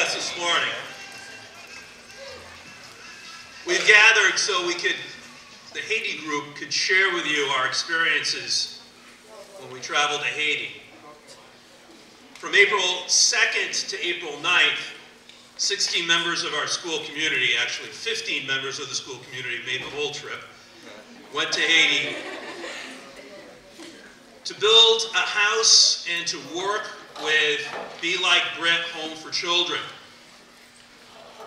us this morning. We've gathered so we could, the Haiti group could share with you our experiences when we traveled to Haiti. From April 2nd to April 9th, 16 members of our school community, actually 15 members of the school community made the whole trip, went to Haiti to build a house and to work with Be Like Brit Home for Children.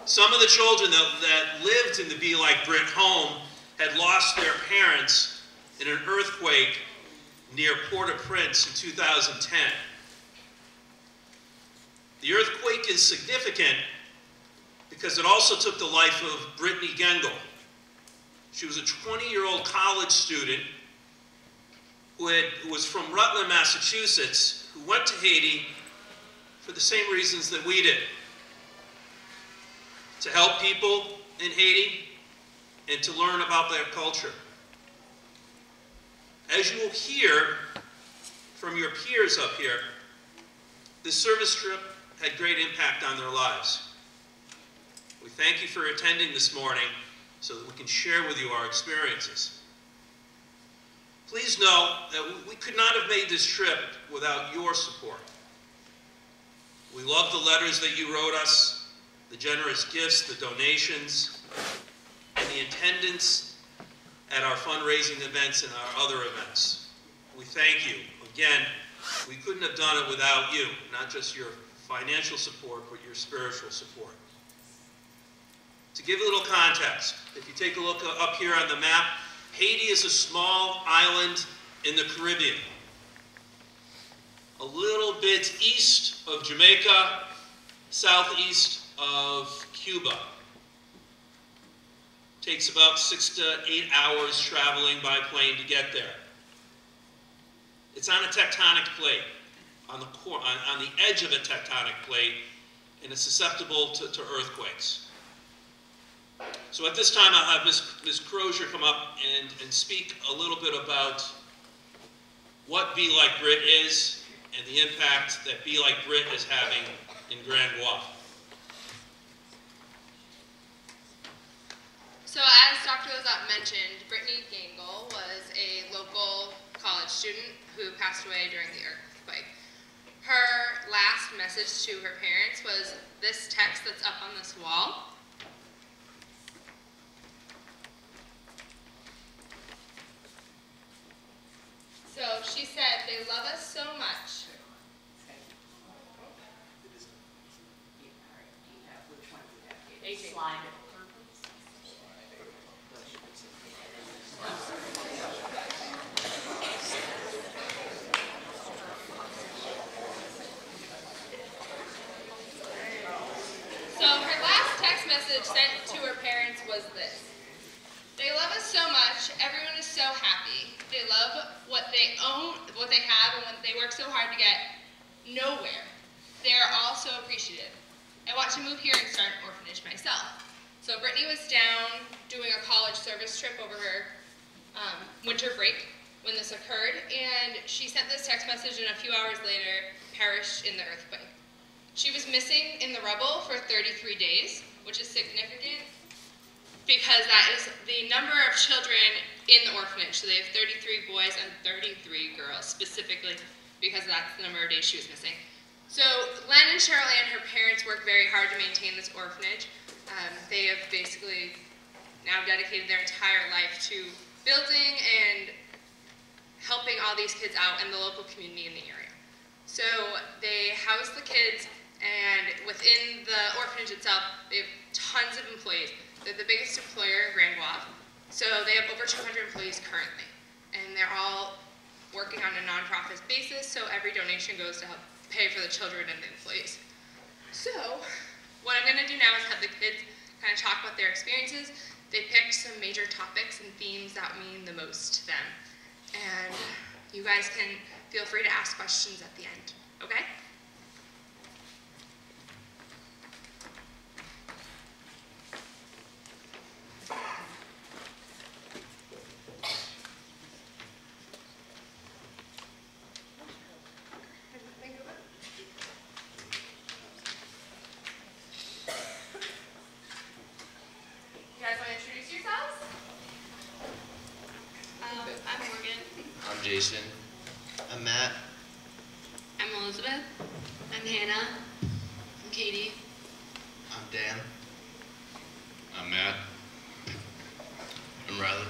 Some of the children that, that lived in the Be Like Brit home had lost their parents in an earthquake near Port-au-Prince in 2010. The earthquake is significant because it also took the life of Brittany Gengel. She was a 20-year-old college student who, had, who was from Rutland, Massachusetts, who went to Haiti for the same reasons that we did. To help people in Haiti and to learn about their culture. As you will hear from your peers up here, this service trip had great impact on their lives. We thank you for attending this morning so that we can share with you our experiences. Please know that we could not have made this trip without your support. We love the letters that you wrote us, the generous gifts, the donations, and the attendance at our fundraising events and our other events. We thank you. Again, we couldn't have done it without you, not just your financial support, but your spiritual support. To give a little context, if you take a look up here on the map, Haiti is a small island in the Caribbean. A little bit east of Jamaica, southeast of Cuba. Takes about six to eight hours traveling by plane to get there. It's on a tectonic plate, on the, on, on the edge of a tectonic plate, and it's susceptible to, to earthquakes. So at this time, I'll have Ms. Ms. Crozier come up and, and speak a little bit about what Be Like Brit is and the impact that Be Like Brit is having in Grand Goave. So as Dr. Lozat mentioned, Brittany Gengel was a local college student who passed away during the earthquake. Her last message to her parents was this text that's up on this wall. So she said, they love us so much. Slide. So her last text message sent to her parents was this. They love us so much. Everyone is so happy. They love they own, what they have, and what they work so hard to get nowhere. They are all so appreciative. I want to move here and start an orphanage myself. So Brittany was down doing a college service trip over her um, winter break when this occurred, and she sent this text message, and a few hours later, perished in the earthquake. She was missing in the rubble for 33 days, which is significant because that is the number of children in the orphanage. So they have 33 boys and 33 girls specifically because that's the number of days she was missing. So Len and Cheryl and her parents work very hard to maintain this orphanage. Um, they have basically now dedicated their entire life to building and helping all these kids out in the local community in the area. So they house the kids, and within the orphanage itself, they have tons of employees. They're the biggest employer in Grand Goave. So they have over 200 employees currently, and they're all working on a nonprofit basis, so every donation goes to help pay for the children and the employees. So what I'm gonna do now is have the kids kind of talk about their experiences. They picked some major topics and themes that mean the most to them. And you guys can feel free to ask questions at the end, okay? Jason. I'm Matt. I'm Elizabeth. I'm Hannah. I'm Katie. I'm Dan. I'm Matt. I'm Riley.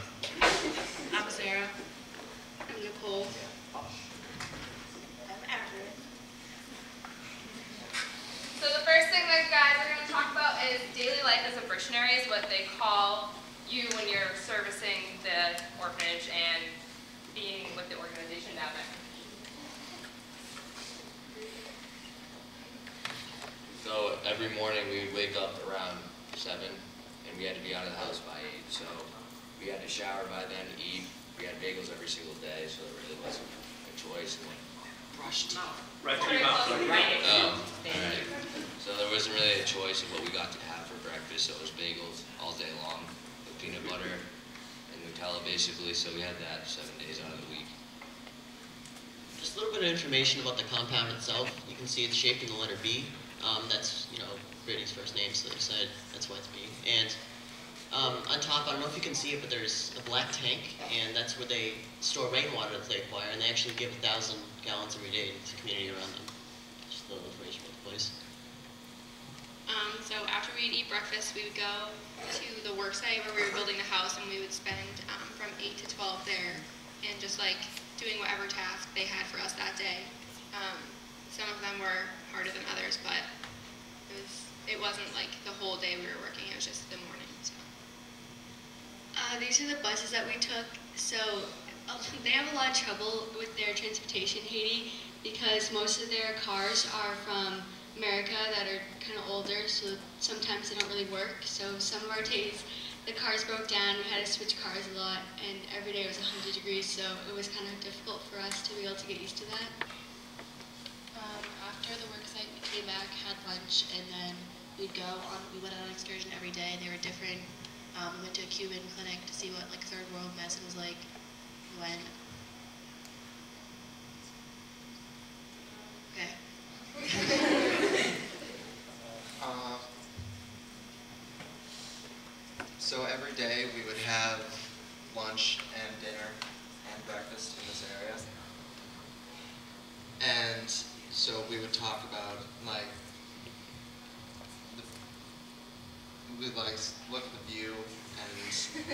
I'm Sarah. I'm Nicole. So the first thing that guys are going to talk about is daily life as a missionary is what they call you when you're servicing the orphanage and being with the organization down there. So every morning we would wake up around seven, and we had to be out of the house by eight. So we had to shower by then, eat. We had bagels every single day, so there really wasn't a choice. Rushed. Right to your mouth. Um, alright. So there wasn't really a choice of what we got to have for breakfast. So it was bagels all day long with peanut butter and Nutella, basically. So we had that seven days out of the week. A little bit of information about the compound itself. You can see it's shaped in the letter B. Um, that's, you know, Brittany's first name, so they decided that's why it's B. And um, on top, I don't know if you can see it, but there's a black tank, and that's where they store rainwater that they acquire, and they actually give a thousand gallons every day to the community around them. Just a little information about the place. Um, so after we'd eat breakfast, we would go to the work site where we were building the house, and we would spend um, from 8 to 12 there, and just like doing whatever task they had for us that day. Um, some of them were harder than others, but it was it wasn't like the whole day we were working. It was just the morning. So. Uh, these are the buses that we took. So uh, they have a lot of trouble with their transportation in Haiti because most of their cars are from America that are kind of older, so sometimes they don't really work. So some of our days, the cars broke down. We had to switch cars a lot, and every day it was 100 degrees, so it was kind of difficult for us to be able to get used to that. Um, after the work site, we came back, had lunch, and then we'd go on. We went on an excursion every day. They were different. Um, we went to a Cuban clinic to see what like third world medicine was like. when. Okay. Uh, So every day we would have lunch and dinner and breakfast in this area. And so we would talk about like, the- we'd like look at the view and,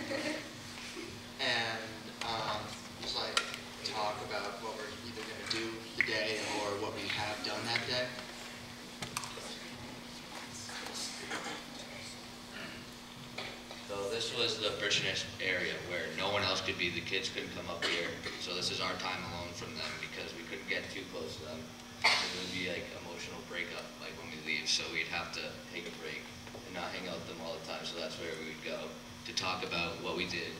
and, um, just like talk about what we're either gonna do the day or what we have done that day. So this was the Birchnish area where no one else could be, the kids couldn't come up here. So this is our time alone from them because we couldn't get too close to them. It would be like emotional breakup, like when we leave, so we'd have to take a break and not hang out with them all the time. So that's where we would go to talk about what we did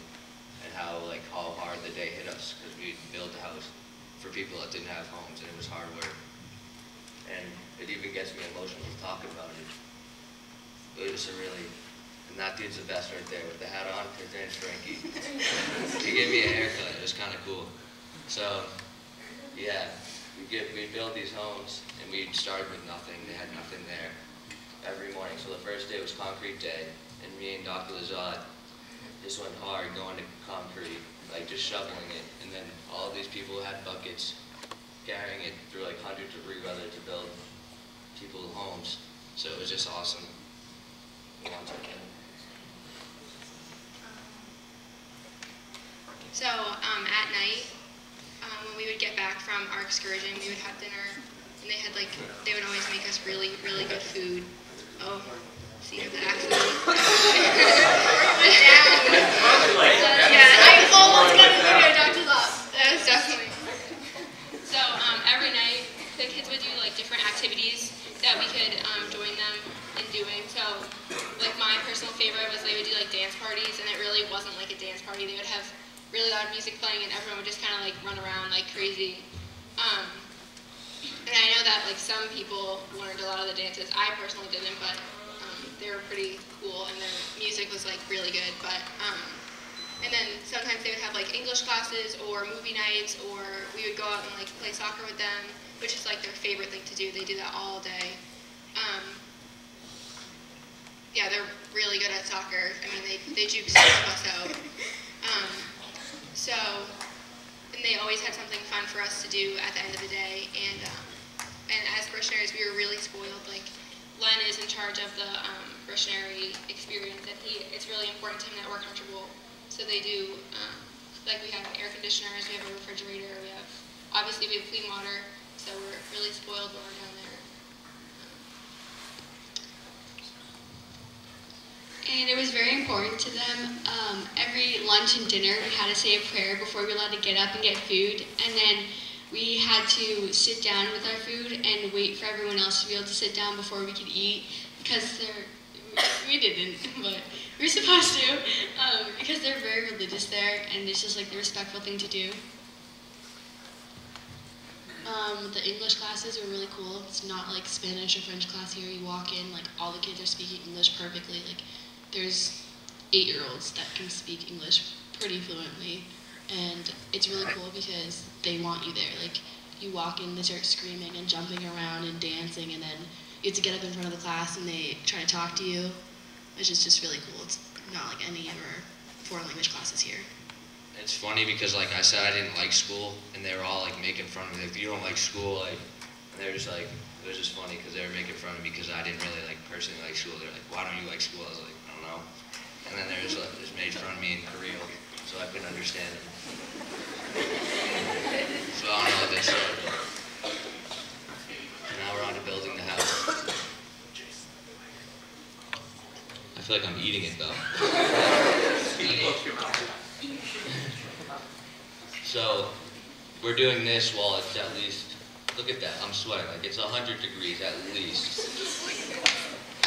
and how like how hard the day hit us because we built a house for people that didn't have homes and it was hard work. And it even gets me emotional talking about it. It was a really, and that dude's the best right there with the hat on. His name's Frankie. he gave me a haircut. It was kind of cool. So, yeah, we get we build these homes, and we started with nothing. They had nothing there every morning. So the first day was concrete day, and me and Dr. Lazat just went hard going to concrete, like just shoveling it. And then all these people had buckets, carrying it through like 100 degree weather to build people homes. So it was just awesome. One second. So um, at night, um, when we would get back from our excursion, we would have dinner, and they had like they would always make us really really good food. Oh, see that accident. yeah, I almost got a video, Dr. Love. That was definitely. So um, every night, the kids would do like different activities that we could um, join them in doing. So, like my personal favorite was they would do like dance parties, and it really wasn't like a dance party. They would have really loud music playing, and everyone would just kind of like run around like crazy. Um, and I know that like some people learned a lot of the dances. I personally didn't, but um, they were pretty cool, and their music was like really good. But um, and then sometimes they would have like English classes or movie nights, or we would go out and like play soccer with them, which is like their favorite thing to do. They do that all day. Um, yeah, they're really good at soccer. I mean, they, they juke some of us out. Um, so, and they always had something fun for us to do at the end of the day. And um, and as Brissionaries, we were really spoiled. Like Len is in charge of the um, experience, and he it's really important to him that we're comfortable. So they do um, like we have air conditioners, we have a refrigerator, we have obviously we have clean water. So we're really spoiled when we're down there. And it was very important to them. Um, every lunch and dinner, we had to say a prayer before we were allowed to get up and get food. And then we had to sit down with our food and wait for everyone else to be able to sit down before we could eat because they're we didn't, but we were supposed to um, because they're very religious there, and it's just like the respectful thing to do. Um, the English classes were really cool. It's not like Spanish or French class here. You walk in, like all the kids are speaking English perfectly. Like there's eight-year-olds that can speak English pretty fluently, and it's really cool because they want you there. Like you walk in, they start screaming and jumping around and dancing, and then you have to get up in front of the class and they try to talk to you, which is just really cool. It's not like any of our foreign language classes here. It's funny because like I said I didn't like school and they were all like making fun of me like you don't like school like and they were just like it was just funny because they were making fun of me because I didn't really like personally like school they're like why don't you like school I was like I and then there's just made fun of me in Creole so I couldn't understand it. so I don't know what they said now we're on to building the house I feel like I'm eating it though So we're doing this while it's at least, look at that, I'm sweating, like it's 100 degrees at least.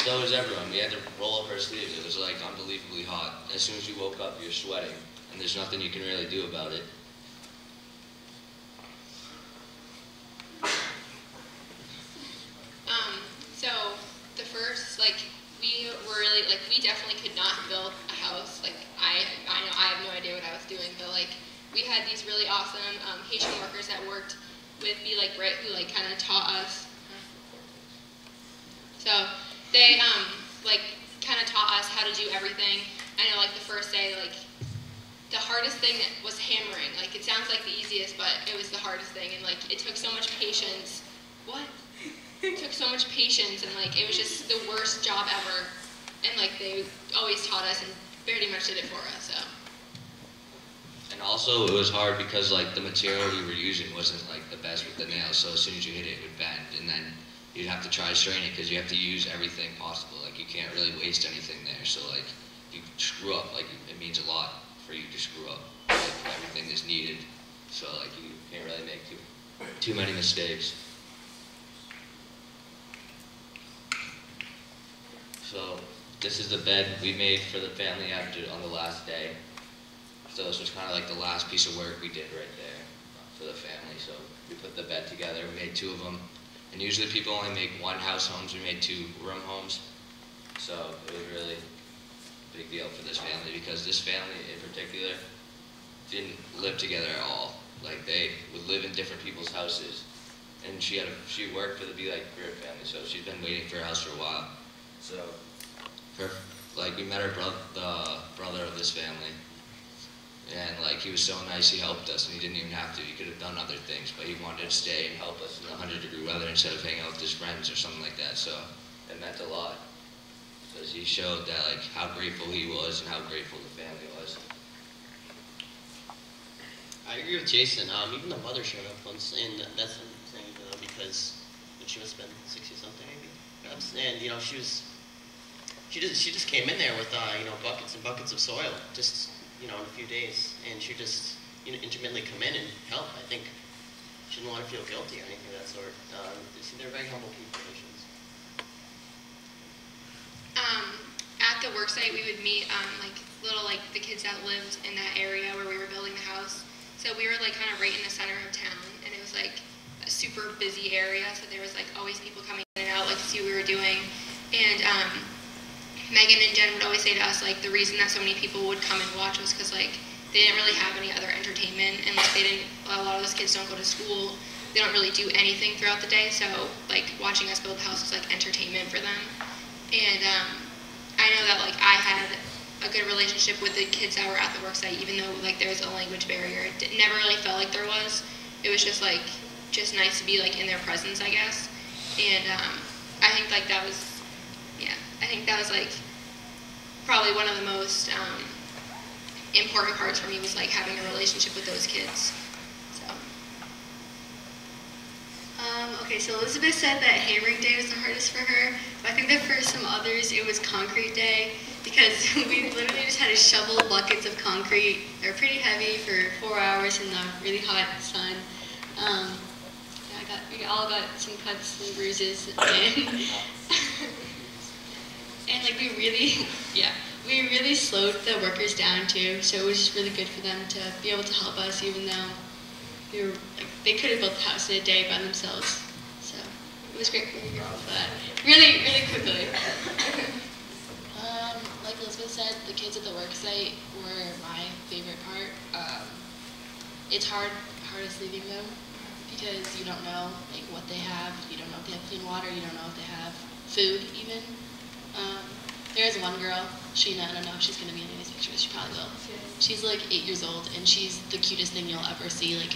So is everyone. We had to roll up our sleeves. It was like unbelievably hot. As soon as you woke up, you're sweating, and there's nothing you can really do about it. Um, so the first, like, we were really, like, we definitely could not build a house. Like, I, I know, I have no idea what I was doing, but like, we had these really awesome um, Haitian workers that worked with me, like Britt, who like kind of taught us. So they um, like kind of taught us how to do everything. I know, like the first day, like the hardest thing was hammering. Like it sounds like the easiest, but it was the hardest thing, and like it took so much patience. What? it took so much patience, and like it was just the worst job ever. And like they always taught us and pretty much did it for us. So. And also, it was hard because like the material we were using wasn't like the best with the nails. So as soon as you hit it, it would bend, and then you'd have to try to strain it because you have to use everything possible. Like you can't really waste anything there. So like you screw up, like it means a lot for you to screw up. Like, everything is needed, so like you can't really make too too many mistakes. So this is the bed we made for the family after on the last day. So this was kind of like the last piece of work we did right there for the family. So we put the bed together. We made two of them. And usually people only make one house homes. We made two room homes. So it was really a big deal for this family because this family in particular didn't live together at all. Like they would live in different people's houses. And she had a, she worked for the Be Like Career family, so she's been waiting for a house for a while. So her, like we met her brother, the brother of this family, and like he was so nice, he helped us, and he didn't even have to. He could have done other things, but he wanted to stay and help us in the 100 degree weather instead of hanging out with his friends or something like that. So it meant a lot because he showed that like how grateful he was and how grateful the family was. I agree with Jason. Um, even the mother showed up once, and that's the thing, you know, because she must have been sixty something, maybe. And you know, she was, she just she just came in there with uh, you know buckets and buckets of soil, just you know in a few days, and she just you know intermittently come in and help. I think she didn't want to feel guilty or anything of that sort. Um, they're very humble people. Um, at the work site, we would meet um, like little like the kids that lived in that area where we were building the house. So we were like kind of right in the center of town, and it was like a super busy area. So there was like always people coming in and out like to see what we were doing. And um, Megan and Jen would always say to us like the reason that so many people would come and watch was because like they didn't really have any other entertainment, and like they didn't. A lot of those kids don't go to school. They don't really do anything throughout the day. So like watching us build the house was like entertainment for them. And um, I know that like I had a good relationship with the kids that were at the work site, even though like there was a language barrier. It never really felt like there was. It was just like just nice to be like in their presence, I guess. And um, I think like that was, think that was like probably one of the most um, important parts for me was like having a relationship with those kids. So. Um, okay, so Elizabeth said that hammering day was the hardest for her. But I think that for some others it was concrete day because we literally just had to shovel buckets of concrete. They're pretty heavy for four hours in the really hot sun. Um, yeah, I got, we all got some cuts and bruises. And, like we really, yeah, we really slowed the workers down too. So it was just really good for them to be able to help us even though we were, like, they could have built the house in a day by themselves. So it was great. We were grateful for that. Really, really quickly. Um, like Elizabeth said, the kids at the work site were my favorite part. Um, it's hard, hardest leaving them because you don't know like what they have. You don't know if they have clean water. You don't know if they have food even. Um, there's one girl, Sheena. I don't know if she's gonna be in any of these pictures. She probably will. She's like eight years old, and she's the cutest thing you'll ever see. Like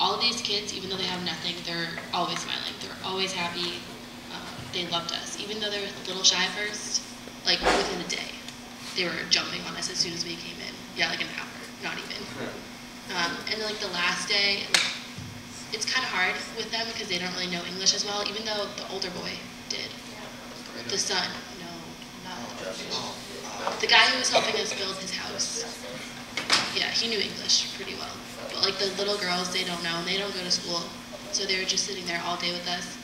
all these kids, even though they have nothing, they're always smiling. They're always happy. Um, they loved us, even though they were a little shy first. Like within a day, they were jumping on us as soon as we came in. Yeah, like an hour, not even. Um, and then like the last day, like, it's kind of hard with them because they don't really know English as well. Even though the older boy did, the son, the guy who was helping us build his house. Yeah, he knew English pretty well. But like the little girls, they don't know and they don't go to school, so they were just sitting there all day with us.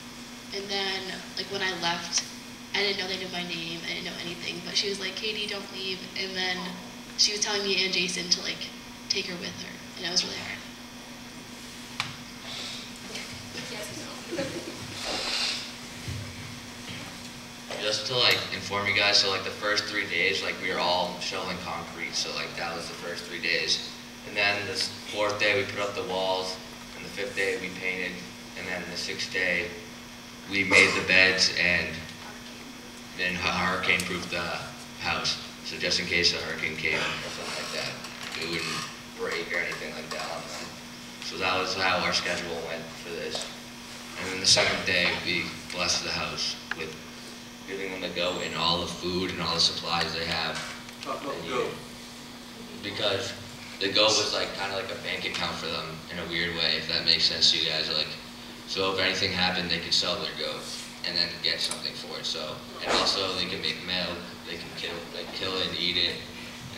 And then like when I left, I didn't know they knew my name. I didn't know anything. But she was like, Katie, don't leave. And then she was telling me and Jason to like take her with her, and it was really hard. Just to like inform you guys, so like the first three days, like we were all shoveling concrete, so like that was the first three days. And then the fourth day, we put up the walls, and the fifth day, we painted, and then the sixth day, we made the beds and then hurricane proofed the house. So just in case a hurricane came or something like that, it wouldn't break or anything like that on. So that was how our schedule went for this. And then the seventh day, we blessed the house with giving them the goat and all the food and all the supplies they have. Talk about And you- Because the goat was like kind of like a bank account for them in a weird way, if that makes sense to you guys. Like, so if anything happened, they could sell their goat and then get something for it. So, and also they can make milk, they can kill, like kill it and eat it.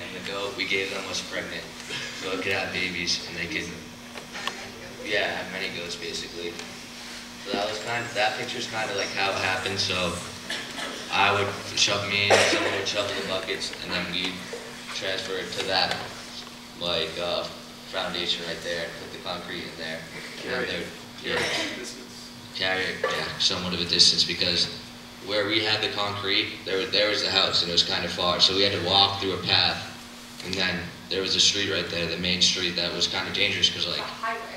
And the goat we gave them was pregnant, so it could have babies and they could, yeah, have many goats basically. So that was kind of, that picture's kind of like how it happened. So I would shove me and someone would shovel the buckets and then we'd transfer it to that like uh, foundation right there and put the concrete in there. And then Carry it. they'd- yeah, Distance. carry it, yeah, somewhat of a distance because where we had the concrete, there, there was the house and it was kind of far. So we had to walk through a path and then there was a street right there, the main street that was kind of dangerous because like,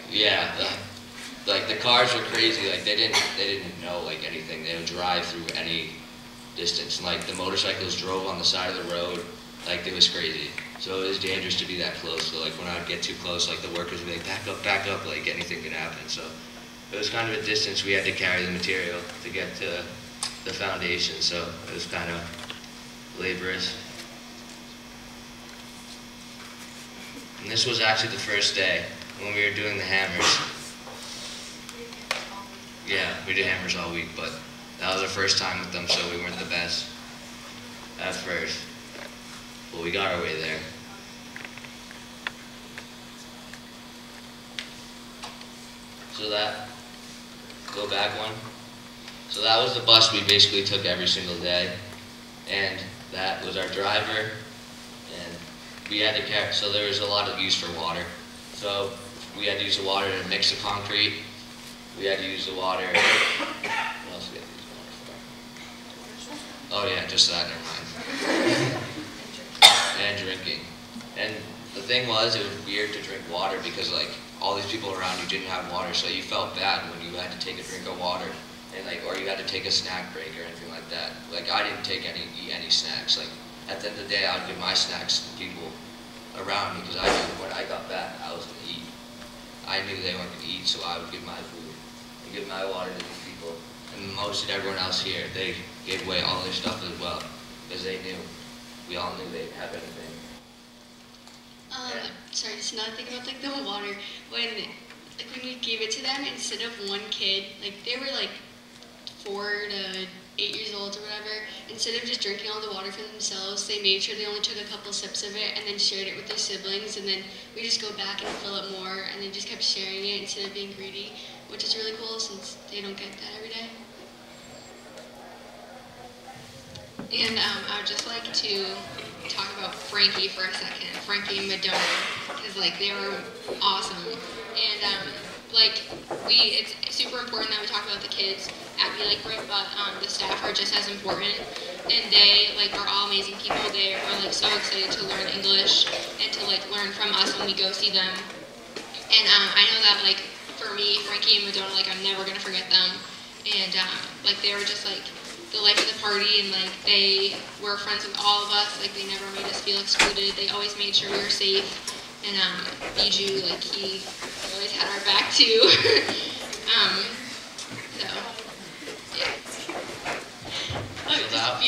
yeah, the, like the cars were crazy. Like they didn't, they didn't know like anything. They would drive through any distance. And, like the motorcycles drove on the side of the road, like it was crazy. So it was dangerous to be that close. So like when I would get too close, like the workers would be like, back up, back up, like anything could happen. So it was kind of a distance we had to carry the material to get to the foundation. So it was kind of laborious. And this was actually the first day when we were doing the hammers. Yeah, we did hammers all week, but that was our first time with them, so we weren't the best at first. But we got our way there. So that, go back one. So that was the bus we basically took every single day. And that was our driver. And we had to carry, so there was a lot of use for water. So we had to use the water to mix the concrete. We had to use the water. What else we had to use the water for? Oh yeah, just that, never mind. and drinking. And the thing was, it was weird to drink water because like all these people around you didn't have water, so you felt bad when you had to take a drink of water, and like or you had to take a snack break or anything like that. Like I didn't take any eat any snacks. Like at the end of the day, I would give my snacks to people around me because I knew when I got back, I was gonna eat. I knew they weren't gonna eat, so I would give my food and give my water to these people. And most of everyone else here, they gave away all their stuff as well because they knew. We all knew they'd have anything. Um, Yeah. sorry, just another thing about like the water. When like when we gave it to them, instead of one kid, like they were like four to eight years old or whatever, instead of just drinking all the water for themselves, they made sure they only took a couple sips of it and then shared it with their siblings. And then we just go back and fill it more, and they just kept sharing it instead of being greedy, which is really cool since they don't get that every day. And um, I would just like to talk about Frankie for a second, Frankie and Madonna, because like they were awesome. And um, like we, it's super important that we talk about the kids at Be Like Brit, but um, the staff are just as important. And they like are all amazing people. They are like so excited to learn English and to like learn from us when we go see them. And um, I know that like for me, Frankie and Madonna, like I'm never gonna forget them. And um, like they were just like the life of the party, and like they were friends with all of us. Like they never made us feel excluded. They always made sure we were safe. And um, Bijou, like he always had our back too. um, so yeah. So that,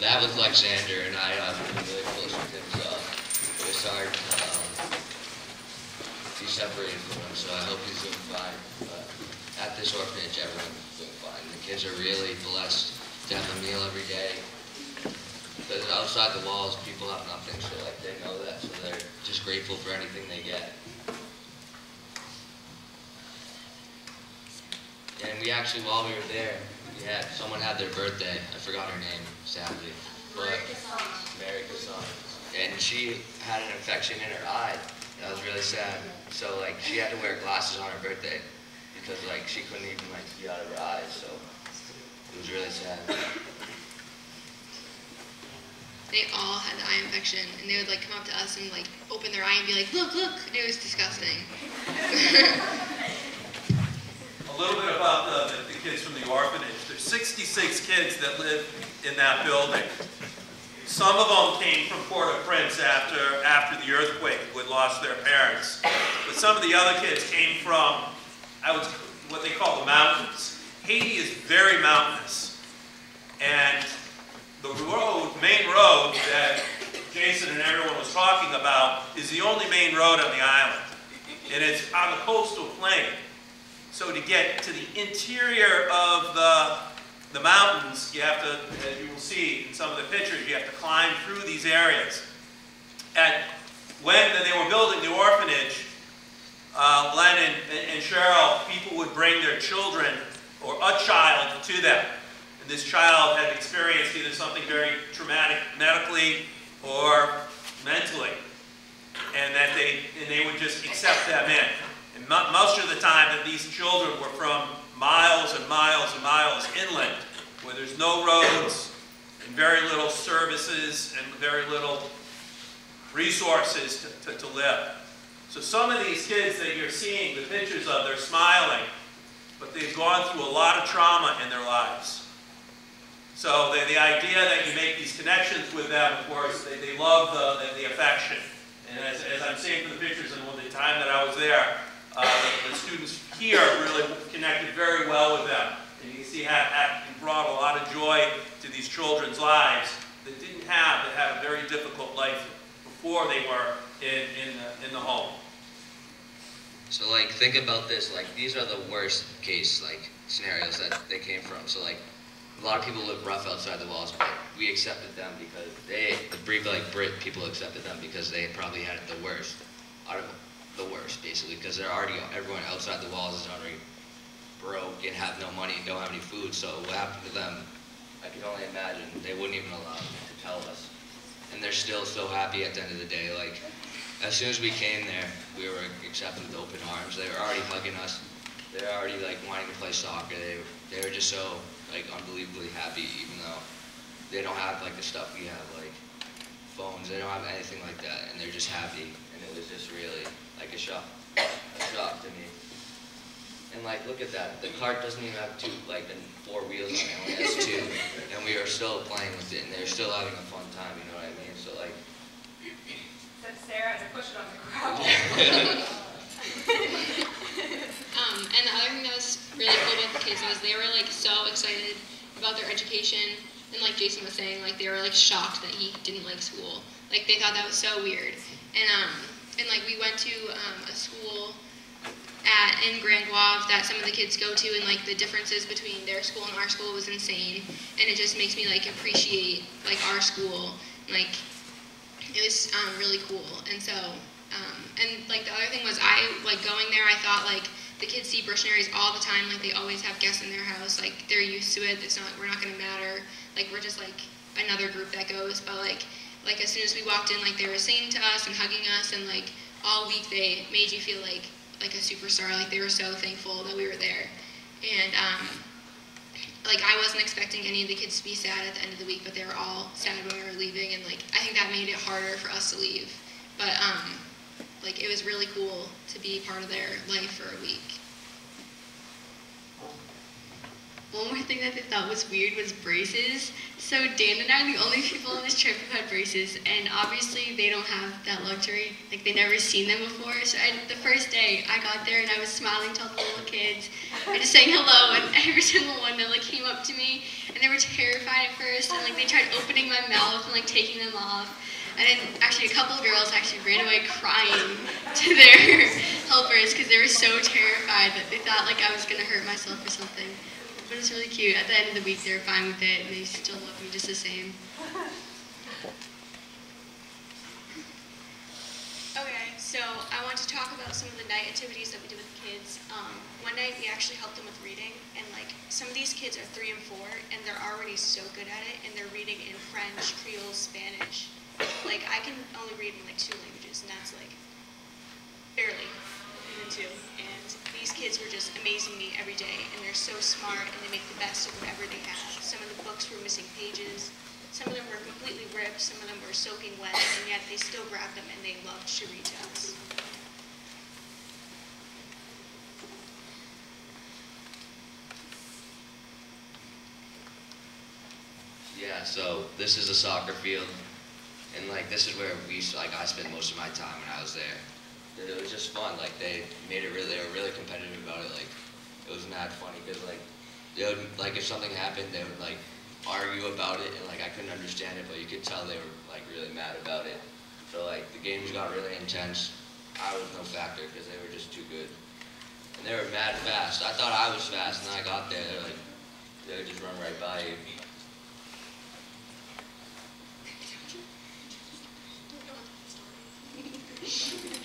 that was Alexander, and I uh, been really close with him, so it was hard um, be separated from him, so I hope he's doing fine. But at this orphanage, everyone's doing fine. The kids are really blessed to have a meal every day. Because outside the walls, people have nothing, so like they know that, so they're just grateful for anything they get. And we actually, while we were there, we had someone had their birthday. I forgot her name, sadly. But Mary Casson. And she had an infection in her eye. That was really sad. So like she had to wear glasses on her birthday because like she couldn't even like see out of her eyes. So it was really sad. They all had the eye infection, and they would like come up to us and like open their eye and be like, "Look, look!" It was disgusting. A little bit about the, the, the kids from the orphanage. There's 66 kids that live in that building. Some of them came from Port-au-Prince after, after the earthquake, who had lost their parents. But some of the other kids came from, I would, what they call the mountains. Haiti is very mountainous. And the road, main road that Jason and everyone was talking about is the only main road on the island. And it's on the coastal plain. So to get to the interior of the, the mountains, you have to, as you will see in some of the pictures, you have to climb through these areas. And when they were building the orphanage, uh, Len and, and Cheryl, people would bring their children or a child to them. And this child had experienced either something very traumatic medically or mentally. And that they, and they would just accept them in. And mo- most of the time that these children were from miles and miles and miles inland, where there's no roads and very little services and very little resources to, to, to live. So some of these kids that you're seeing the pictures of, they're smiling, but they've gone through a lot of trauma in their lives. So the, the idea that you make these connections with them, of course, they, they love the, the, the affection. And as, as I'm seeing from the pictures and the time that I was there, uh, the, the students here really connected very well with them. And you can see how it brought a lot of joy to these children's lives that didn't have, that had a very difficult life before they were in, in, the, in the home. So like think about this, like these are the worst case like scenarios that they came from. So like a lot of people live rough outside the walls, but we accepted them because they the Breed like Brit people accepted them because they probably had the worst. Out of the worst basically because they're already everyone outside the walls is already broke and have no money and don't have any food. So what happened to them? I can only imagine. They wouldn't even allow them to tell us. And they're still so happy at the end of the day. Like as soon as we came there, we were accepted with open arms. They were already hugging us. They were already like wanting to play soccer. They they were just so like unbelievably happy, even though they don't have like the stuff we have, like phones. They don't have anything like that, and they're just happy. And it was just really like a shock, a shock to me. And like, look at that. The cart doesn't even have two, like, the four wheels on it. It has two. And we are still playing with it, and they're still having a fun time. You know what I mean? Um, and the other thing that was really cool about the kids was they were like so excited about their education, and like Jason was saying, like they were like shocked that he didn't like school. Like they thought that was so weird. And um, and like we went to um, a school at in Grand Goave that some of the kids go to, and like the differences between their school and our school was insane. And it just makes me like appreciate like our school. Like it was um, really cool. And so, um, and like the other thing was, I like going there. I thought like the kids see Brissionaries all the time. Like they always have guests in their house. Like they're used to it. It's not. We're not going to matter. Like we're just like another group that goes. But like like as soon as we walked in, like they were singing to us and hugging us, and like all week they made you feel like like a superstar. Like they were so thankful that we were there. And um, like I wasn't expecting any of the kids to be sad at the end of the week, but they were all sad when we were leaving, and like I think that made it harder for us to leave. But um, like it was really cool to be part of their life for a week. One more thing that they thought was weird was braces. So Dan and I are the only people on this trip who had braces, and obviously they don't have that luxury. Like they never seen them before. So I, the first day I got there and I was smiling to all the little kids, and just saying hello, and every single one that like came up to me, and they were terrified at first, and like they tried opening my mouth and like taking them off. And then actually a couple of girls actually ran away crying to their helpers because they were so terrified that they thought like I was gonna hurt myself or something. But it's really cute. At the end of the week, they were fine with it, and they still love me just the same. Okay, so I want to talk about some of the night activities that we did with the kids. Um, one night we actually helped them with reading, and like some of these kids are three and four, and they're already so good at it, and they're reading in French, Creole, Spanish. Like I can only read in like two languages, and that's like barely even two. Kids were just amazing me every day, and they're so smart, and they make the best of whatever they have. Some of the books were missing pages. Some of them were completely ripped. Some of them were soaking wet, and yet they still grabbed them and they loved to read to us. Yeah, so this is a soccer field, and like this is where we like I spent most of my time when I was there. It was just fun. Like they made it really, they were really competitive about it. Like it was mad funny because like they would like if something happened, they would like argue about it, and like I couldn't understand it, but you could tell they were like really mad about it. So like the games got really intense. I was no factor because they were just too good, and they were mad fast. I thought I was fast, and I got there, they're like they would just run right by you.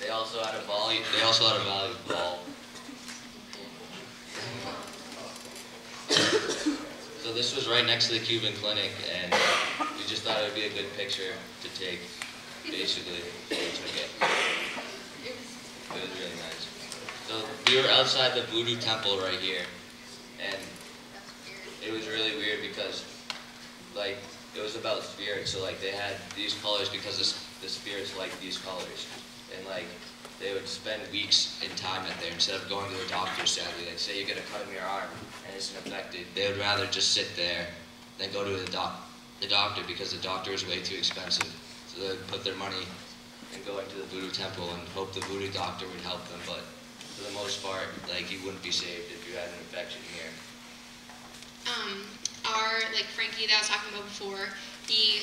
They also had a volley. They also had a volleyball. So this was right next to the Cuban clinic, and we just thought it would be a good picture to take. Basically, we took it. It was really nice. So we were outside the Voodoo Temple right here, and it was really weird because, like, it was about spirits. So like they had these colors because the, the spirits like these colors, and like they would spend weeks in time at there instead of going to the doctor. Sadly, like say you get a cut in your arm and it's infected, they would rather just sit there than go to the doc the doctor because the doctor is way too expensive. So they would put their money in going to the voodoo temple and hope the voodoo doctor would help them. But for the most part, like you wouldn't be saved if you had an infection here. um, our like Frankie that I was talking about before, he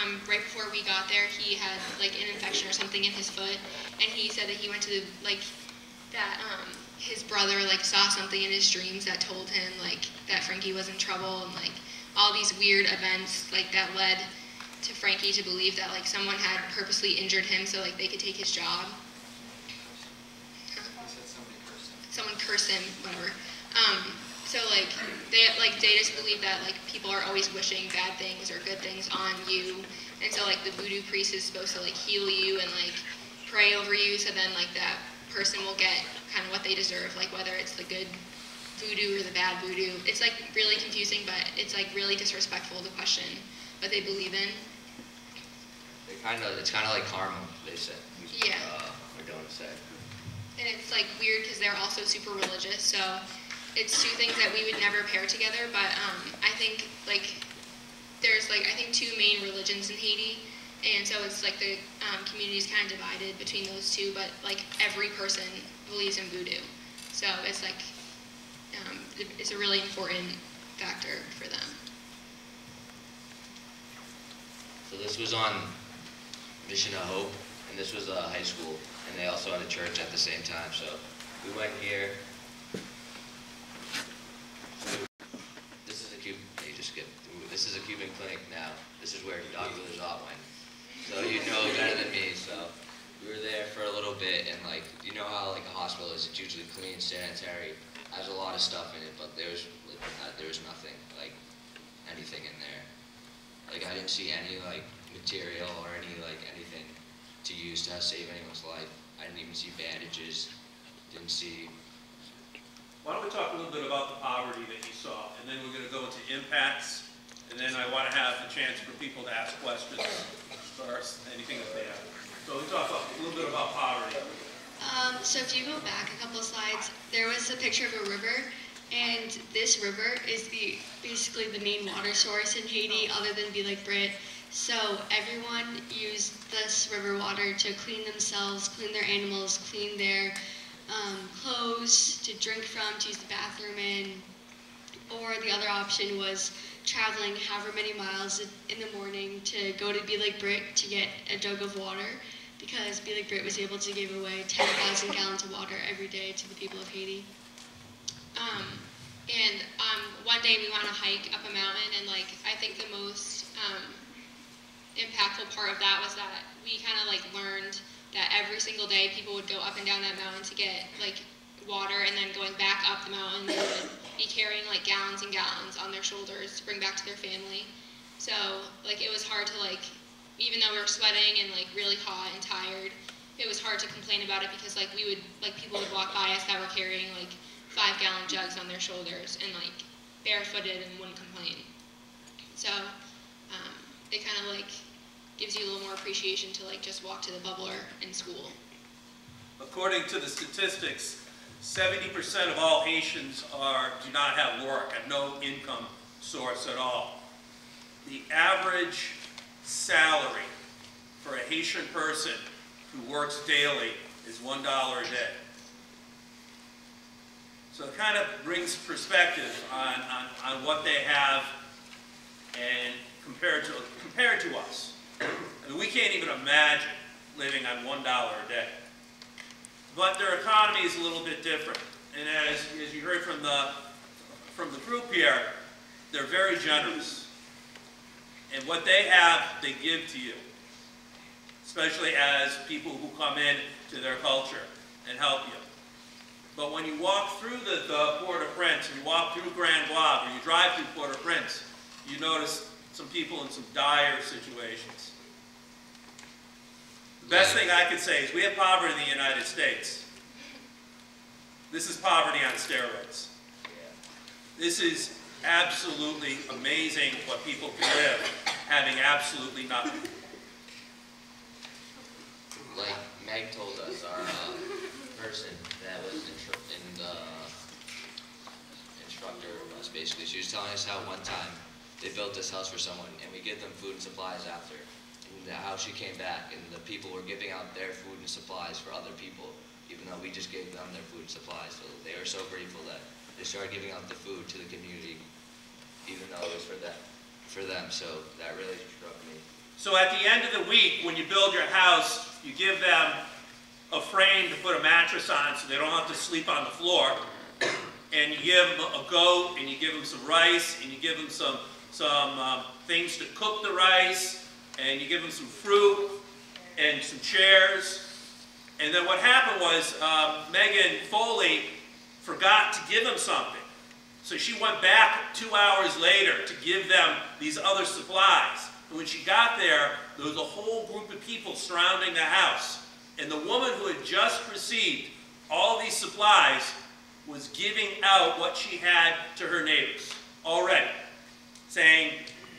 um, right before we got there, he had like an infection or something in his foot, and he said that he went to the like that um, his brother like saw something in his dreams that told him like that Frankie was in trouble and like all these weird events like that led to Frankie to believe that like someone had purposely injured him so like they could take his job. I said somebody cursed him. someone curse him, whatever. Um, so like they like they just believe that like people are always wishing bad things or good things on you, and so like the voodoo priest is supposed to like heal you and like pray over you, so then like that person will get kind of what they deserve, like whether it's the good voodoo or the bad voodoo. It's like really confusing, but it's like really disrespectful to question what they believe in. They kind of, it's kind of like karma. They said. Yeah. Uh, to say. and it's like weird because they're also super religious so it's two things that we would never pair together but um, i think like there's like i think two main religions in haiti and so it's like the um, community is kind of divided between those two, but like every person believes in voodoo. So it's like, um, it's a really important factor for them. So this was on Mission of Hope, and this was a high school, and they also had a church at the same time. So we went here. This is a Cuban. You just skip. This is a Cuban clinic now. This is where Dr. Lazat went. So you know better than me. So we were there for a little bit, and like you know how like a it's usually clean, sanitary, has a lot of stuff in it, but there's like, uh, there was nothing like anything in there. Like I didn't see any like material or any like anything to use to save anyone's life. I didn't even see bandages. Didn't see. Why don't we talk a little bit about the poverty that you saw, and then we're gonna go into impacts, and then I wanna have the chance for people to ask questions first, anything that they have. So we talk a little bit about poverty. Um, so if you go back a couple slides, there was a picture of a river, and this river is the basically the main water source in Haiti, other than Be Like Brit. So everyone used this river water to clean themselves, clean their animals, clean their um, clothes, to drink from, to use the bathroom in. Or the other option was traveling however many miles in the morning to go to Be Like Brit to get a jug of water because Be Like Brit was able to give away 10,000 gallons of water every day to the people of Haiti. Um, and um, one day we went on a hike up a mountain, and like I think the most um, impactful part of that was that we kind of like learned that every single day people would go up and down that mountain to get like water, and then going back up the mountain they would be carrying like gallons and gallons on their shoulders to bring back to their family. So like it was hard to like, even though we were sweating and like really hot and tired, it was hard to complain about it because like we would like people would walk by us that were carrying like five gallon jugs on their shoulders and like barefooted and wouldn't complain. So um, it kind of like gives you a little more appreciation to like just walk to the bubbler in school. According to the statistics, 70% of all Haitians are, do not have work, have no income source at all. The average salary for a Haitian person who works daily is $1 a day. So it kind of brings perspective on, on, on what they have and compared to, compared to us. I mean, we can't even imagine living on $1 a day. But their economy is a little bit different. And as, as you heard from the, from the group here, they're very generous. And what they have, they give to you. Especially as people who come in to their culture and help you. But when you walk through the, the Port-au-Prince, and you walk through Grand Goave, or you drive through Port-au-Prince, you notice some people in some dire situations. The best thing I could say is we have poverty in the United States. This is poverty on steroids. This is absolutely amazing what people can live having absolutely nothing. Like Meg told us, our uh, person that was in the instructor was basically, she was telling us how one time they built this house for someone and we give them food and supplies after. And how she came back and the people were giving out their food and supplies for other people, even though we just gave them their food and supplies. So they were so grateful that they started giving out the food to the community, even though it was for them. For them, so that really struck me. So at the end of the week, when you build your house, you give them a frame to put a mattress on so they don't have to sleep on the floor. And you give them a goat, and you give them some rice, and you give them some, some um, things to cook the rice, and you give them some fruit, and some chairs. And then what happened was um, Megan Foley forgot to give them something. So she went back two hours later to give them these other supplies. And when she got there, there was a whole group of people surrounding the house. And the woman who had just received all these supplies was giving out what she had to her neighbors already, saying,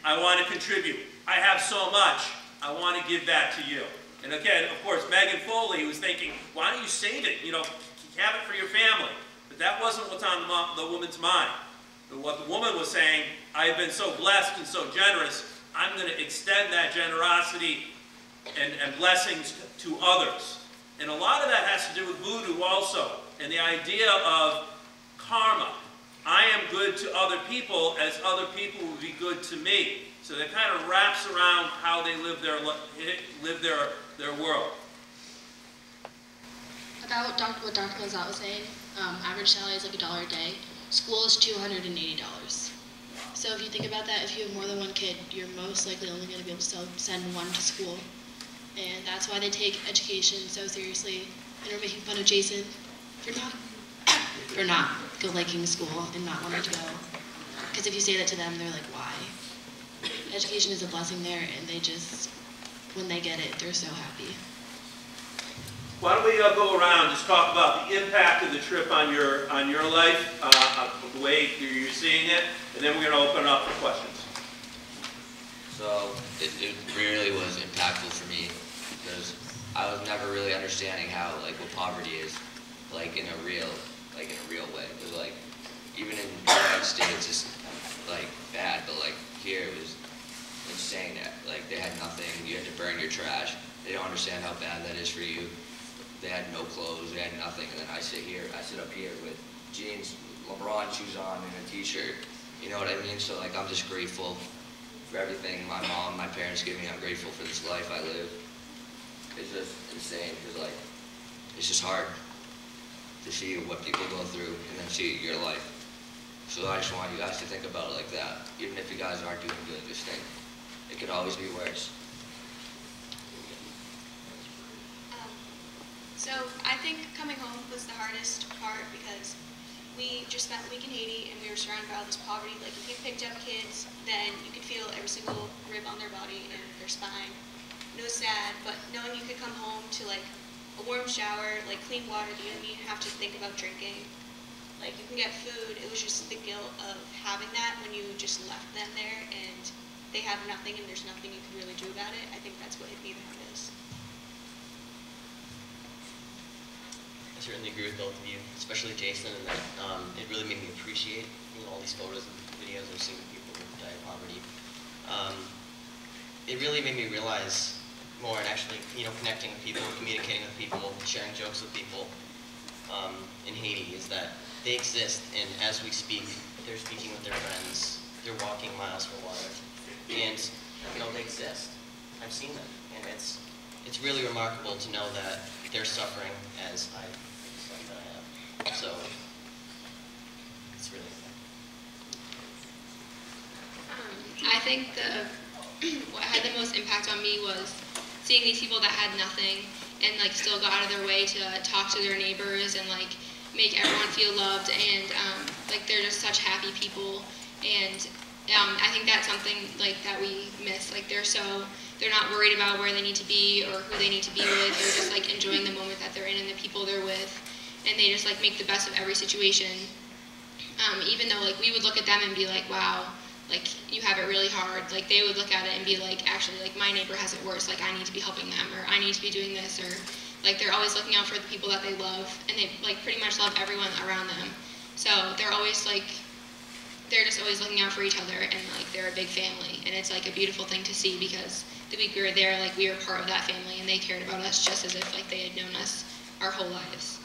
I want to contribute. I have so much. I want to give that to you. And again, of course, Megan Foley was thinking, why don't you save it? You know, have it for your family. But that wasn't what's on the, woman's mind. But what the woman was saying, I have been so blessed and so generous, I'm going to extend that generosity and, and blessings to others. And a lot of that has to do with voodoo also, and the idea of karma. I am good to other people as other people will be good to me. So that kind of wraps around how they live their, live their, their world. About what Dr. Lozat was saying, um, average salary is like a dollar a day. School is $280. So if you think about that, if you have more than one kid, you're most likely only going to be able to send one to school. And that's why they take education so seriously. And we're making fun of Jason for not, for not go liking school and not wanting to go. Because if you say that to them, they're like, why? Education is a blessing there, and they just, when they get it, they're so happy. Why don't we uh, go around, and just talk about the impact of the trip on your, on your life, uh, the way you're seeing it, and then we're going to open it up for questions. So it, it really was impactful for me because I was never really understanding how like what poverty is, like in a real, like in a real way. Because like even in the United States, it's like bad, but like here it was insane. That like they had nothing. You had to burn your trash. They don't understand how bad that is for you. They had no clothes. They had nothing. And then I sit here. I sit up here with jeans, LeBron shoes on, and a T-shirt. You know what I mean? So like I'm just grateful for everything my mom, my parents give me. I'm grateful for this life I live. It's just insane because like it's just hard to see what people go through and then see your life. So I just want you guys to think about it like that. Even if you guys aren't doing good, just think it could always be worse. Um, So I think coming home was the hardest part because we just spent a week in Haiti and we were surrounded by all this poverty. Like if you picked up kids, then you could feel every single rib on their body and their spine. And it was sad, but knowing you could come home to like a warm shower, like clean water, that you didn't even have to think about drinking. Like you can get food. It was just the guilt of having that when you just left them there and they have nothing and there's nothing you can really do about it. I think that's what hit me the hardest. Certainly agree with both of you, especially Jason, and that um, it really made me appreciate you know, all these photos and videos I've seen of people who die of poverty. Um, it really made me realize more and actually, you know, connecting with people, communicating with people, sharing jokes with people um, in Haiti is that they exist, and as we speak, they're speaking with their friends, they're walking miles for water, and you know they exist. I've seen them, and it's it's really remarkable to know that they're suffering as I suffering that I have. So it's really Um, I think the what had the most impact on me was seeing these people that had nothing and like still go out of their way to talk to their neighbors and like make everyone feel loved and um, like they're just such happy people. And um, I think that's something like that we miss. Like they're so they're not worried about where they need to be or who they need to be with. They're just like enjoying the moment that they're in and the people they're with. And they just like make the best of every situation. Um, even though like we would look at them and be like wow like you have it really hard. Like they would look at it and be like actually like my neighbor has it worse. Like i need to be helping them or i need to be doing this or like they're always looking out for the people that they love and they like pretty much love everyone around them. So they're always like they're just always looking out for each other and like they're a big family and it's like a beautiful thing to see because the week we were there like we were part of that family and they cared about us just as if like they had known us our whole lives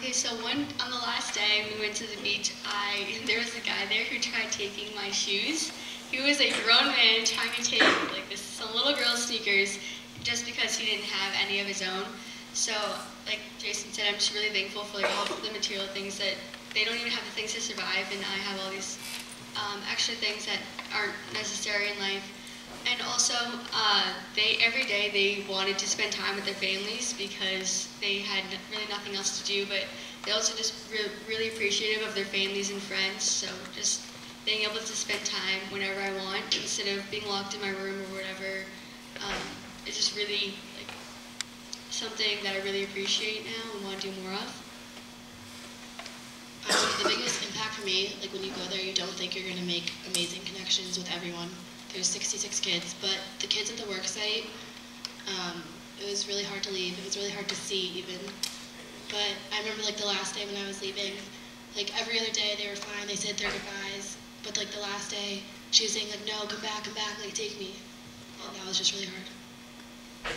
Okay, so one on the last day we went to the beach, I there was a guy there who tried taking my shoes. He was a grown man trying to take like this some little girl's sneakers just because he didn't have any of his own. So, like Jason said, I'm just really thankful for like all the material things that they don't even have the things to survive, and I have all these um, extra things that aren't necessary in life. And also, uh, they every day they wanted to spend time with their families because they had really nothing else to do. But they also just re- really appreciative of their families and friends. So just being able to spend time whenever I want instead of being locked in my room or whatever, um, it's just really like something that I really appreciate now and want to do more of. Um, the biggest impact for me, like when you go there, you don't think you're going to make amazing connections with everyone. There's 66 kids, but the kids at the work site, um, it was really hard to leave. It was really hard to see even. But I remember like the last day when I was leaving, like every other day they were fine. They said their goodbyes, but like the last day, she was saying like, no, come back, come back, like take me. and that was just really hard.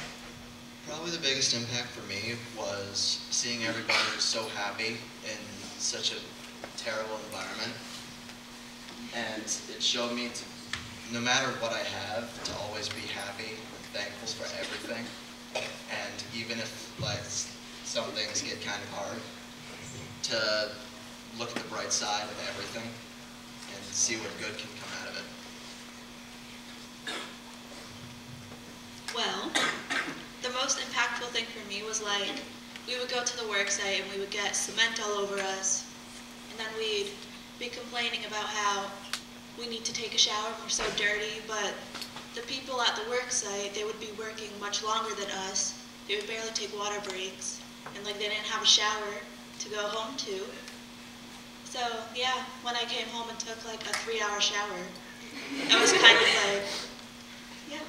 Probably the biggest impact for me was seeing everybody so happy in such a terrible environment. And it showed me to, no matter what I have, to always be happy and thankful for everything. And even if like some things get kind of hard, to look at the bright side of everything and see what good can come out of it. Well, the most impactful thing for me was like, we would go to the work site and we would get cement all over us. And then we'd be complaining about how we need to take a shower we're so dirty, but the people at the work site, they would be working much longer than us. They would barely take water breaks. And like they didn't have a shower to go home to. So yeah, when I came home and took like a three hour shower, I was kind of like, yeah.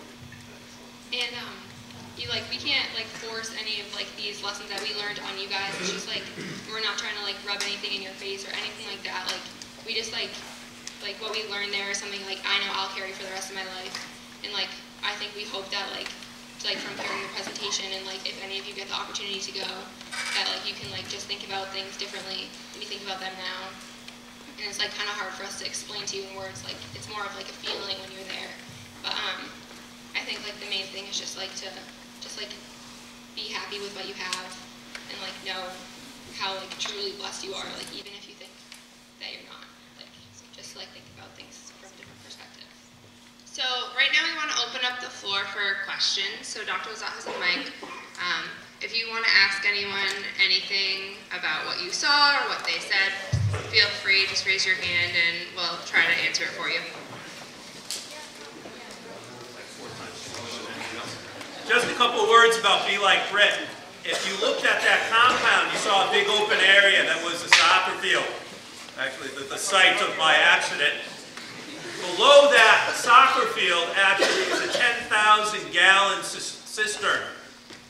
And um, you like we can't like force any of like these lessons that we learned on you guys. It's just like we're not trying to like rub anything in your face or anything like that. Like we just like like what we learned there is something like I know I'll carry for the rest of my life. And like I think we hope that like like from hearing the presentation and like if any of you get the opportunity to go, that like you can like just think about things differently than you think about them now. And it's like kind of hard for us to explain to you in words. Like it's more of like a feeling when you're there. But um, I think like the main thing is just like to just like be happy with what you have and like know how like truly blessed you are. Like even if you think that you're not. Like so like think about things from different perspective. So right now we want to open up the floor for questions. So Dr. Lazat has a mic. Um, if you want to ask anyone anything about what you saw or what they said, feel free. Just raise your hand and we'll try to answer it for you. Just a couple words about Be Like Brit. If you looked at that compound, you saw a big open area that was a soccer field. Actually, the, the site of my accident. Below that soccer field actually is a 10,000 gallon cis- cistern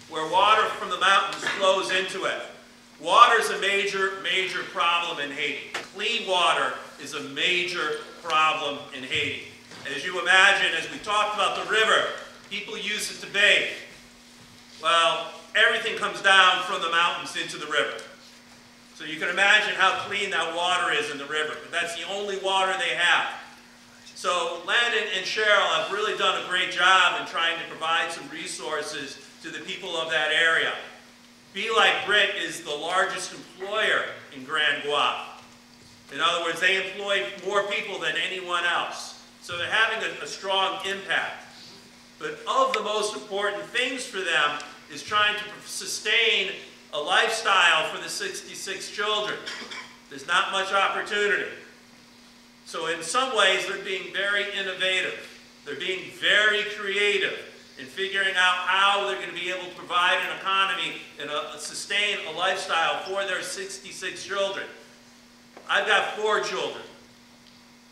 where water from the mountains flows into it. Water is a major, major problem in Haiti. Clean water is a major problem in Haiti. As you imagine, as we talked about the river, people use it to bathe. Well, everything comes down from the mountains into the river. So you can imagine how clean that water is in the river. But that's the only water they have. So Landon and Cheryl have really done a great job in trying to provide some resources to the people of that area. Be Like Brit is the largest employer in Grand Goave. In other words, they employ more people than anyone else. So they're having a, a strong impact. But of the most important things for them is trying to sustain a lifestyle for the 66 children. There's not much opportunity. So in some ways, they're being very innovative. They're being very creative in figuring out how they're going to be able to provide an economy and a, sustain a lifestyle for their 66 children. I've got four children.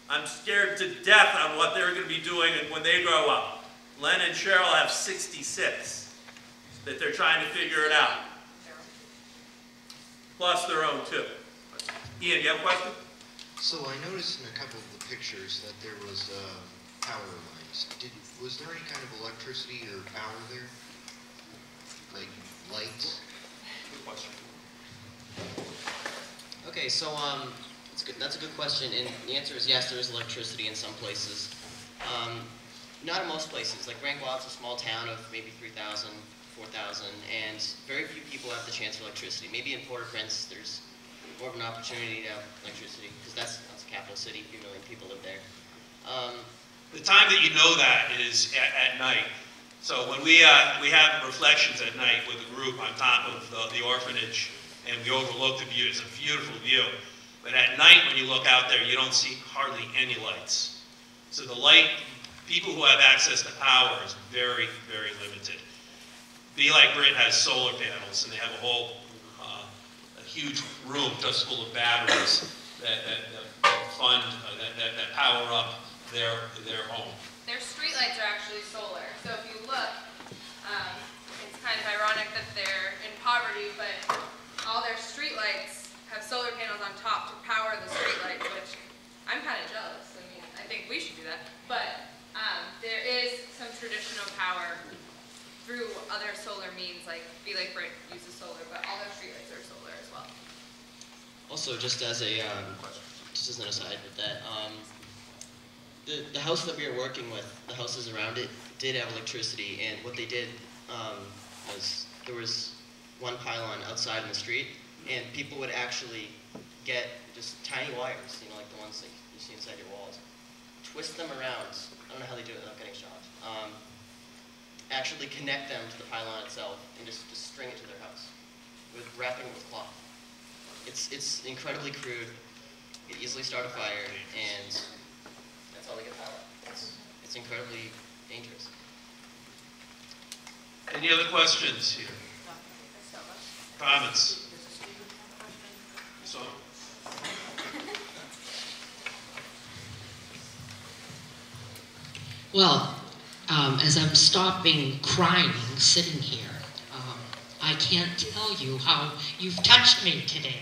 I'm scared to death on what they're going to be doing when they grow up. Len and Cheryl have 66 that they're trying to figure it out. Plus their own too. Ian, you have a question? So I noticed in a couple of the pictures that there was uh, power lines. Did, was there any kind of electricity or power there? Like lights? Good question. Okay, so um, that's good. That's a good question, and the answer is yes. There is electricity in some places, um, not in most places. Like Grand Goave's a small town of maybe 3,000, 4,000, and very few people have the chance for electricity. Maybe in Port-au-Prince, there's more of an opportunity to have electricity because that's that's a capital city. A few million people live there. Um, The time that you know that is at, at night. So when we, uh, we have reflections at night with a group on top of the, the orphanage and we overlook the view, it's a beautiful view. But at night when you look out there, you don't see hardly any lights. So the light, people who have access to power is very, very limited. Be Like Brit has solar panels and they have a whole, uh, a huge room just full of batteries that, that, that fund, uh, that, that, that power up their, their home. Their streetlights are actually solar. So if you look, um, it's kind of ironic that they're in poverty, but all their streetlights have solar panels on top to power the streetlights, which I'm kind of jealous. I mean, I think we should do that. But um, there is some traditional power through other solar means, like Be Like Brit uses solar, but all their streetlights are solar as well. Also, just as a, um, just as an aside with that, um, the, the house that we are working with, the houses around it, did have electricity, and what they did, um, was, there was one pylon outside in the street, and people would actually get just tiny wires, you know, like the ones that you see inside your walls, twist them around, I don't know how they do it without getting shot, um, actually connect them to the pylon itself, and just, just string it to their house, with wrapping it with cloth. It's, it's incredibly crude, it easily start a fire, and that's how they get power. It's, it's incredibly dangerous. Any other questions here? Comments? So, Well, um, as I'm stopping crying, sitting here, um, I can't tell you how you've touched me today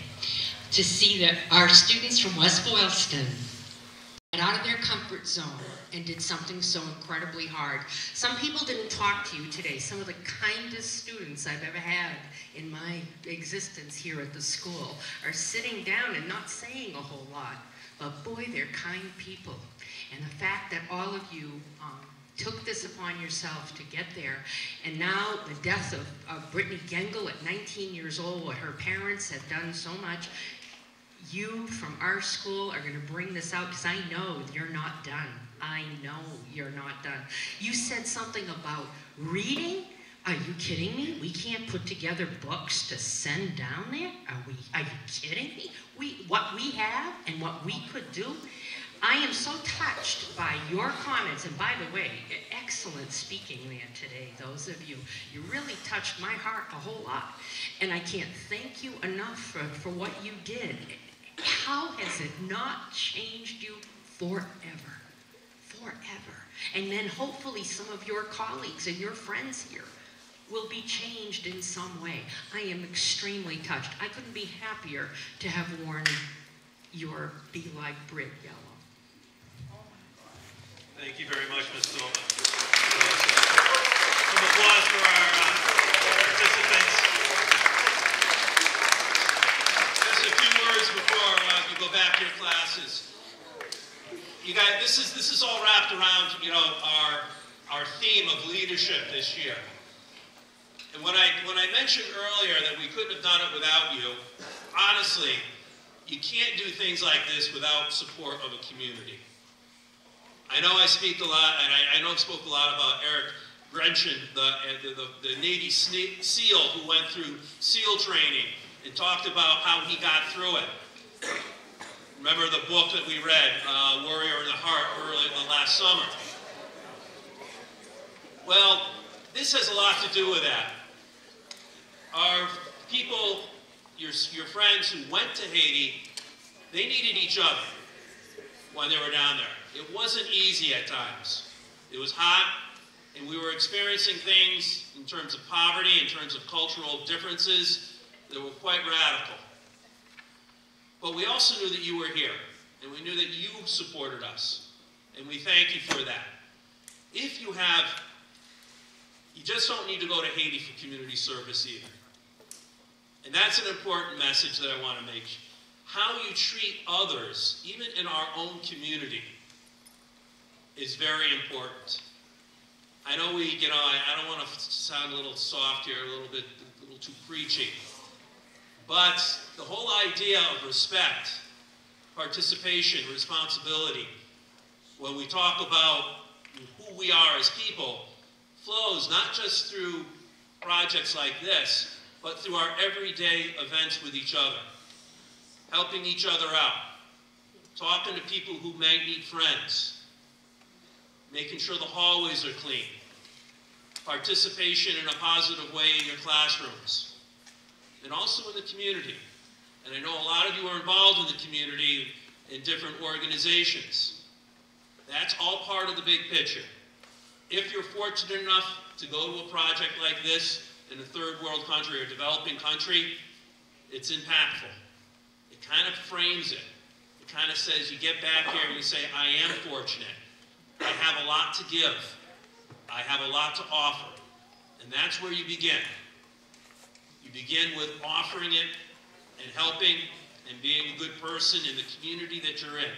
to see that our students from West Boylston got out of their comfort zone and did something so incredibly hard. Some people didn't talk to you today. Some of the kindest students I've ever had in my existence here at the school are sitting down and not saying a whole lot. But boy, they're kind people. And the fact that all of you um, took this upon yourself to get there, and now the death of, of Britney Gengel at 19 years old, what her parents have done so much, you from our school are going to bring this out because I know you're not done. I know you're not done. You said something about reading. Are you kidding me? We can't put together books to send down there? Are we are you kidding me? We what we have and what we could do. I am so touched by your comments, and by the way, excellent speaking there today, those of you. You really touched my heart a whole lot. And I can't thank you enough for, for what you did. How has it not changed you forever? Forever. And then hopefully some of your colleagues and your friends here will be changed in some way. I am extremely touched. I couldn't be happier to have worn your Be Like Brit yellow. Thank you very much, Ms. Silva. Some applause for our uh, participants. Just a few words before uh, you go back to your classes. You guys, this is this is all wrapped around you know our our theme of leadership this year. And when I when I mentioned earlier that we couldn't have done it without you, honestly, you can't do things like this without support of a community. I know I speak a lot, and I, I know I spoke a lot about Eric Greitens, the, uh, the, the, Navy SEAL who went through SEAL training and talked about how he got through it. Remember the book that we read, uh, Warrior in the Heart, early in the last summer? Well, this has a lot to do with that. Our people, your, your friends who went to Haiti, they needed each other when they were down there. It wasn't easy at times. It was hot, and we were experiencing things in terms of poverty, in terms of cultural differences that were quite radical. But we also knew that you were here, and we knew that you supported us, and we thank you for that. If you have, you just don't need to go to Haiti for community service either. And that's an important message that I want to make. How you treat others, even in our own community, is very important. I know we, you know, I, don't want to sound a little soft here, a little bit, a little too preachy, but the whole idea of respect, participation, responsibility, when we talk about who we are as people, flows not just through projects like this, but through our everyday events with each other, helping each other out, talking to people who may need friends, making sure the hallways are clean, participation in a positive way in your classrooms, and also in the community. And I know a lot of you are involved in the community in different organizations. That's all part of the big picture. If you're fortunate enough to go to a project like this in a third world country or developing country, it's impactful. It kind of frames it. It kind of says you get back here and you say, I am fortunate. I have a lot to give. I have a lot to offer. And that's where you begin. You begin with offering it and helping and being a good person in the community that you're in.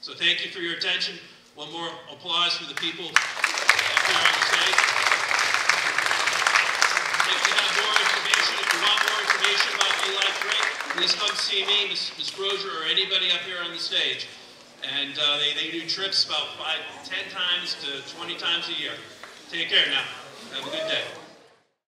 So thank you for your attention. One more applause for the people up here on the stage. If you have more information, if you want more information about please come see me, Ms. Ms. Or anybody up here on the stage. And uh, they, they do trips about five, ten times to 20 times a year. Take care now. Have a good day.